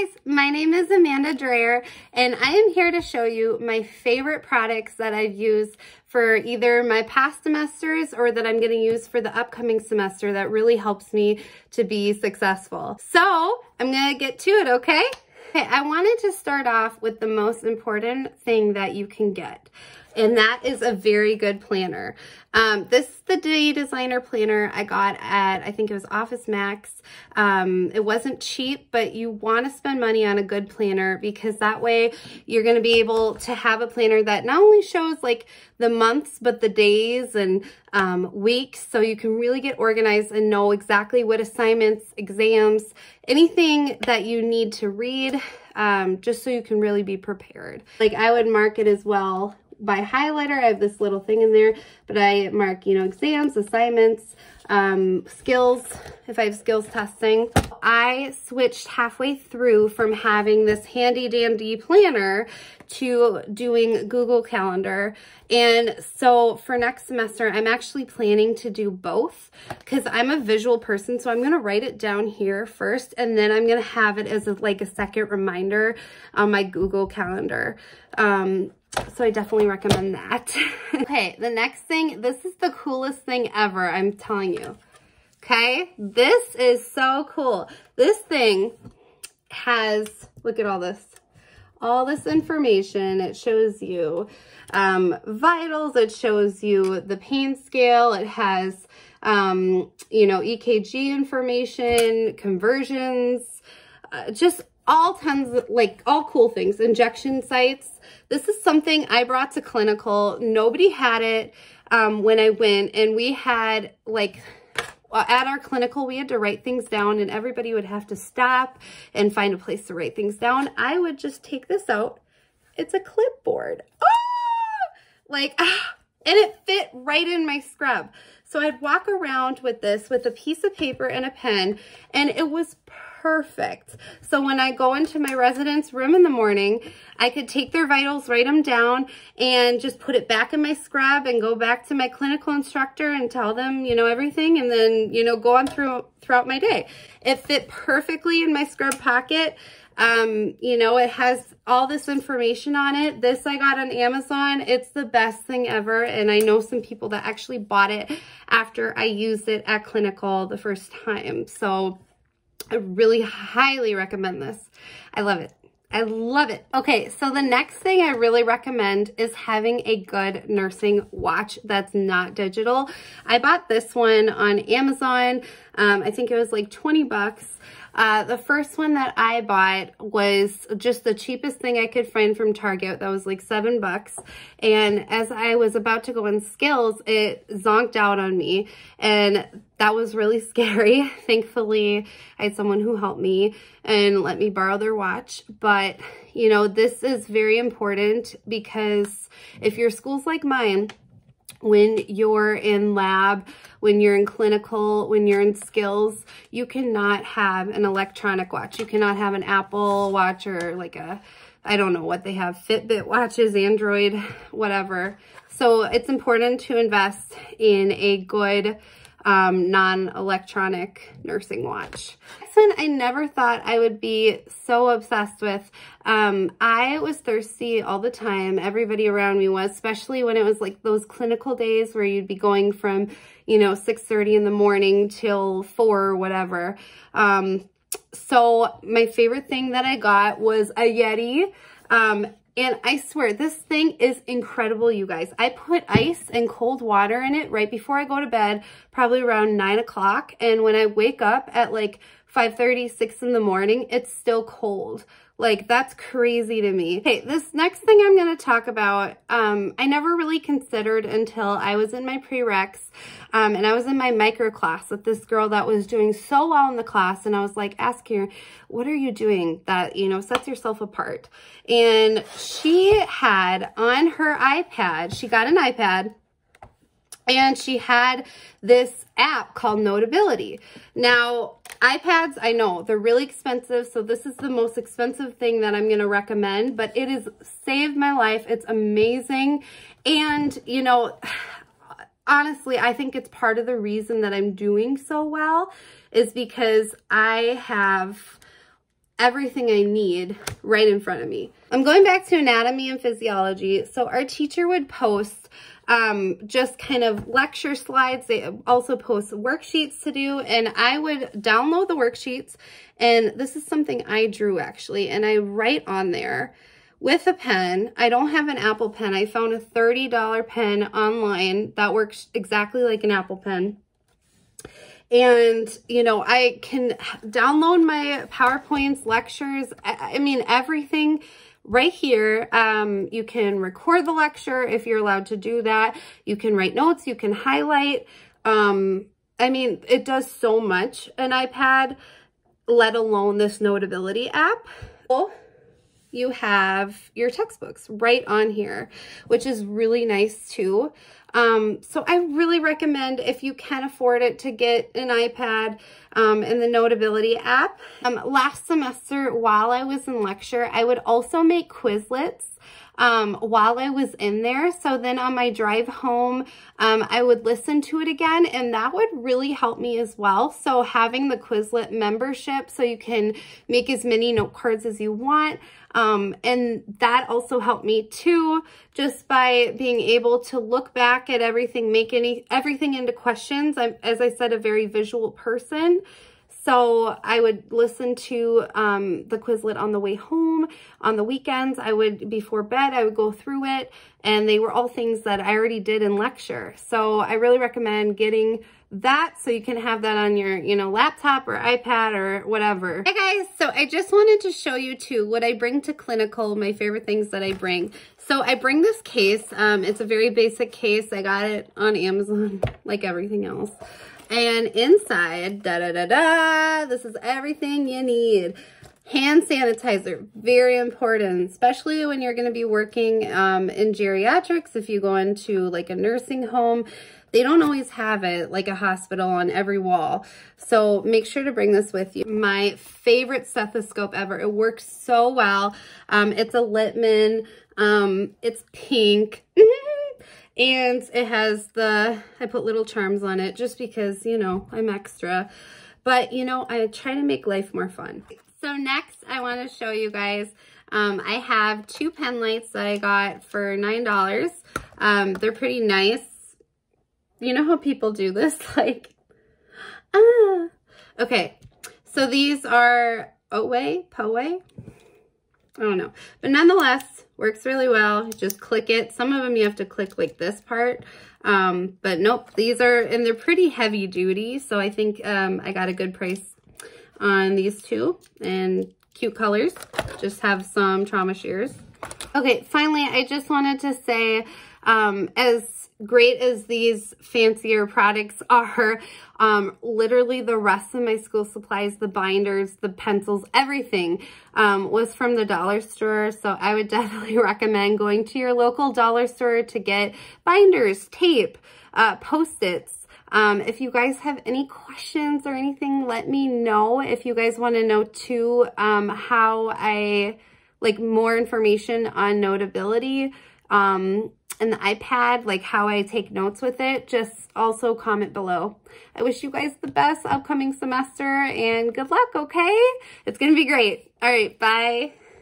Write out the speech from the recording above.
guys, my name is Amanda Dreyer and I am here to show you my favorite products that I've used for either my past semesters or that I'm going to use for the upcoming semester that really helps me to be successful. So I'm going to get to it, okay? Okay, I wanted to start off with the most important thing that you can get and that is a very good planner. Um, this is the Day Designer planner I got at, I think it was Office Max. Um, it wasn't cheap, but you want to spend money on a good planner because that way you're going to be able to have a planner that not only shows like the months, but the days and um, weeks. So you can really get organized and know exactly what assignments, exams, anything that you need to read, um, just so you can really be prepared. Like I would mark it as well by highlighter. I have this little thing in there, but I mark, you know, exams, assignments, um, skills, if I have skills testing. I switched halfway through from having this handy dandy planner to doing Google Calendar. And so for next semester, I'm actually planning to do both because I'm a visual person. So I'm going to write it down here first, and then I'm going to have it as a, like a second reminder on my Google Calendar. Um, so I definitely recommend that. okay, the next thing, this is the coolest thing ever, I'm telling you. Okay, this is so cool. This thing has, look at all this, all this information. It shows you um, vitals, it shows you the pain scale, it has, um, you know, EKG information, conversions, uh, just all tons of, like, all cool things. Injection sites. This is something I brought to clinical. Nobody had it um, when I went, and we had, like, at our clinical, we had to write things down and everybody would have to stop and find a place to write things down. I would just take this out. It's a clipboard. Oh! Like, ah, and it fit right in my scrub. So I'd walk around with this with a piece of paper and a pen and it was perfect perfect. So when I go into my residence room in the morning, I could take their vitals, write them down, and just put it back in my scrub and go back to my clinical instructor and tell them, you know, everything, and then, you know, go on through throughout my day. It fit perfectly in my scrub pocket. Um, you know, it has all this information on it. This I got on Amazon. It's the best thing ever. And I know some people that actually bought it after I used it at clinical the first time. So I really highly recommend this. I love it. I love it. Okay, so the next thing I really recommend is having a good nursing watch that's not digital. I bought this one on Amazon. Um, I think it was like 20 bucks. Uh, the first one that I bought was just the cheapest thing I could find from Target. That was like seven bucks. And as I was about to go in skills, it zonked out on me. And that was really scary. Thankfully, I had someone who helped me and let me borrow their watch. But, you know, this is very important because if your school's like mine, when you're in lab, when you're in clinical, when you're in skills, you cannot have an electronic watch. You cannot have an Apple watch or like a, I don't know what they have, Fitbit watches, Android, whatever. So it's important to invest in a good um, non-electronic nursing watch. This one I never thought I would be so obsessed with. Um, I was thirsty all the time. Everybody around me was, especially when it was like those clinical days where you'd be going from, you know, 6.30 in the morning till 4 or whatever. Um, so my favorite thing that I got was a Yeti. Um, and I swear, this thing is incredible, you guys. I put ice and cold water in it right before I go to bed, probably around 9 o'clock. And when I wake up at like 5.30, 6 in the morning, it's still cold. Like, that's crazy to me. Okay, this next thing I'm going to talk about, um, I never really considered until I was in my prereqs, um, and I was in my micro class with this girl that was doing so well in the class, and I was like, asking her, what are you doing that, you know, sets yourself apart? And she had on her iPad, she got an iPad, and she had this app called Notability. Now, iPads, I know, they're really expensive, so this is the most expensive thing that I'm going to recommend, but it has saved my life. It's amazing, and, you know, honestly, I think it's part of the reason that I'm doing so well is because I have everything I need right in front of me. I'm going back to anatomy and physiology. So our teacher would post um, just kind of lecture slides. They also post worksheets to do and I would download the worksheets and this is something I drew actually and I write on there with a pen. I don't have an Apple pen. I found a $30 pen online that works exactly like an Apple pen. And, you know, I can download my PowerPoints, lectures, I, I mean, everything right here. Um, you can record the lecture if you're allowed to do that. You can write notes, you can highlight. Um, I mean, it does so much, an iPad, let alone this Notability app. You have your textbooks right on here, which is really nice too. Um, so I really recommend if you can afford it to get an iPad um, and the Notability app. Um, last semester while I was in lecture, I would also make Quizlets um, while I was in there. So then on my drive home, um, I would listen to it again and that would really help me as well. So having the Quizlet membership so you can make as many note cards as you want. Um, and that also helped me too, just by being able to look back at everything, make any everything into questions. I'm, as I said, a very visual person. So I would listen to um, the Quizlet on the way home. On the weekends, I would, before bed, I would go through it. And they were all things that I already did in lecture. So I really recommend getting that so you can have that on your, you know, laptop or iPad or whatever. Hey guys, so I just wanted to show you too what I bring to clinical, my favorite things that I bring. So I bring this case. Um, it's a very basic case. I got it on Amazon like everything else. And inside, da-da-da-da, this is everything you need. Hand sanitizer, very important, especially when you're going to be working um, in geriatrics. If you go into like a nursing home, they don't always have it like a hospital on every wall. So make sure to bring this with you. My favorite stethoscope ever. It works so well. Um, it's a Littmann. Um, it's pink. And it has the, I put little charms on it just because, you know, I'm extra. But, you know, I try to make life more fun. So next, I want to show you guys, um, I have two pen lights that I got for $9. Um, they're pretty nice. You know how people do this? Like, ah. Okay, so these are Owe, Poe, I don't know. But nonetheless, works really well. Just click it. Some of them you have to click like this part. Um, but nope, these are, and they're pretty heavy duty. So I think um, I got a good price on these two and cute colors. Just have some trauma shears. Okay, finally, I just wanted to say, um, as great as these fancier products are, um, literally the rest of my school supplies, the binders, the pencils, everything um, was from the dollar store. So I would definitely recommend going to your local dollar store to get binders, tape, uh, post-its, um, if you guys have any questions or anything, let me know. If you guys want to know too um, how I, like more information on notability, um, and the iPad, like how I take notes with it, just also comment below. I wish you guys the best upcoming semester and good luck, okay? It's going to be great. All right, bye.